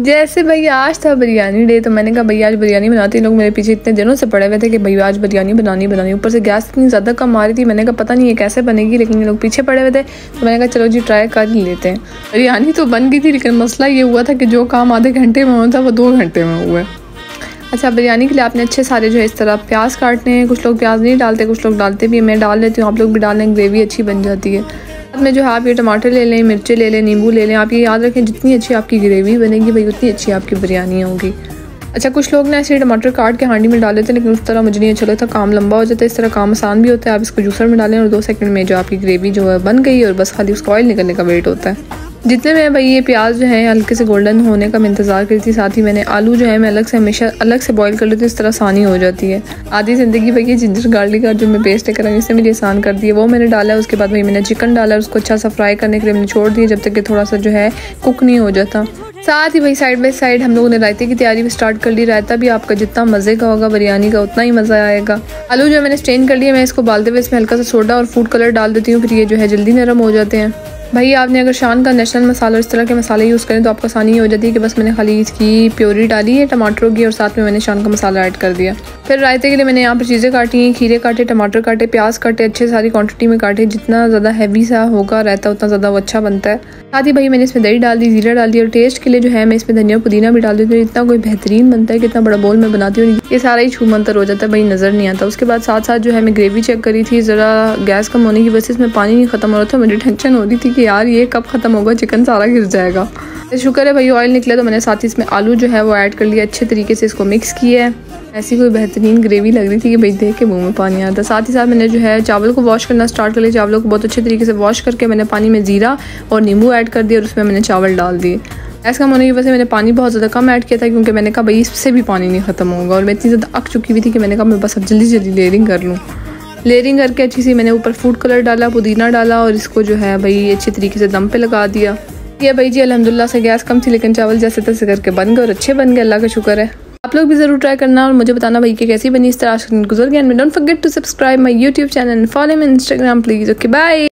जैसे भाई, आज था बिरयानी डे तो मैंने कहा भैया आज बिरयानी बनाती लोग मेरे पीछे इतने दिनों से पड़े हुए थे कि भैया आज बिरयानी बनानी बनानी। ऊपर से गैस इतनी ज़्यादा कम आ रही थी, मैंने कहा, पता नहीं है कैसे बनेगी? लेकिन ये लोग पीछे पड़े हुए थे तो मैंने कहा, चलो जी ट्राई कर ही लेते हैं। बिरयानी तो बन गई थी, लेकिन मसला ये हुआ था कि जो काम आधे घंटे में हुआ था, वो दो घंटे में हुआ अच्छा बिरयानी के लिए आपने अच्छे सारे जो है, इस तरह प्याज काटने हैं, कुछ लोग प्याज नहीं डालते, कुछ लोग डालते भी मैं डाल लेती हूँ, आप लोग भी डाल ग्रेवी अच्छी बन जाती है। में जो है, आप ये टमाटर ले लें, मिर्ची ले लें, नींबू ले लें, आप ये याद रखें, जितनी अच्छी आपकी ग्रेवी बनेगी भाई, उतनी अच्छी आपकी बिरयानी होगी। अच्छा कुछ लोग ना ऐसे टमाटर काट के हांडी में डाल लेते हैं, लेकिन उस तरह मुझे नहीं अच्छा लगता काम लंबा हो जाता है, इस तरह काम आसान भी होता है, आप इसको जूसर में डालें और दो सेकंड में जो आपकी ग्रेवी जो है, बन गई और बस खाली उसका ऑयल निकलने का वेट होता है। जितने में भाई ये प्याज जो है, हल्के से गोल्डन होने का मैं इंतज़ार करती थी साथ ही मैंने आलू जो है, मैं अलग से हमेशा, अलग से बॉईल कर लेती हूँ। इस तरह आसानी हो जाती है। आधी ज़िंदगी भाई ये जिंजर गार्लिक का जो मैं पेस्ट है करूँगी इससे मेरी आसान कर दी है वो मैंने डाला उसके बाद भाई मैंने चिकन डाला उसको अच्छा सा फ्राई करने के लिए मैंने छोड़ दिया, जब तक कि थोड़ा सा जो है कुक नहीं हो जाता। साथ ही भाई साइड बाई साइड हम लोगों ने रायते की तैयारी भी स्टार्ट कर ली। रायता भी आपका जितना मज़े का होगा, बिरयानी का उतना ही मज़ा आएगा। आलू जो मैंने स्टेन कर लिया मैं इसको बालते हुए इसमें हल्का सा सोडा और फ़ूड कलर डाल देती हूँ, फिर ये जो है जल्दी नरम हो जाते हैं। भाई, आपने अगर शान का नेशनल मसाला और इस तरह के मसाले यूज़ करें तो आपको आसानी हो जाती है कि बस मैंने खाली इसकी प्योरी डाली है, टमाटरों की, और साथ में मैंने शान का मसाला ऐड कर दिया। फिर रायते के लिए मैंने यहाँ पर चीज़ें काटी हैं, खीरे काटे, टमाटर काटे, प्याज काटे, अच्छे सारी क्वांटिटी में काटे, जितना ज़्यादा हैवी सा होगा रहता उतना ज़्यादा वो अच्छा बनता है। साथ ही भाई, मैंने इसमें दही डाल दी, जीरा डाल दी और टेस्ट के लिए जो है, मैं इसमें धनिया पुदीना भी डाल दी हूँ। इतना कोई बेहतरीन बनता है कितना बड़ा बोल मैं बनाती हूँ ये सारा ही छू मंतर हो जाता है। भाई, नज़र नहीं आता। उसके बाद साथ साथ जो है, मैं ग्रेवी चेक करी थी, ज़रा गैस कम होने की वजह से इसमें पानी नहीं ख़त्म हो रहा था, मुझे टेंशन हो रही थी कि यार ये कब ख़त्म होगा? चिकन सारा गिर जाएगा। शुक्र है भाई ऑयल निकला तो मैंने साथ ही इसमें आलू जो है वो ऐड कर लिया, अच्छे तरीके से इसको मिक्स किया है। ऐसी कोई बेहतरीन ग्रेवी लग रही थी कि भाई देख के मुँह में पानी आता साथ ही साथ मैंने जो है चावल को वॉश करना स्टार्ट कर लिया। चावलों को बहुत अच्छे तरीके से वॉश करके मैंने पानी में ज़ीरा और नींबू ऐड कर दिया और उसमें मैंने चावल डाल दिए। गैस कम होने की वजह से मैंने पानी बहुत ज़्यादा कम ऐड किया था क्योंकि मैंने कहा भाई इससे भी पानी नहीं ख़त्म होगा और मैं इतनी ज़्यादा अक चुकी हुई थी कि मैंने कहा मैं बस अब जल्दी जल्दी लेयरिंग कर लूँ। लेयरिंग करके अच्छी सी मैंने ऊपर फ़ूड कलर डाला, पुदीना डाला और इसको जो है भाई अच्छे तरीके से दम पे लगा दिया। ये भाई जी, अलहमदिल्ला से गैस कम थी, लेकिन चावल जैसे तैसे करके बन गए और अच्छे बन गए, अल्लाह का शुक्र है। आप लोग भी ज़रूर ट्राई करना और मुझे बताना भाई कि कैसी बनी इस तरह गुजर गया। Don't forget to subscribe my YouTube channel follow me Instagram please okay bye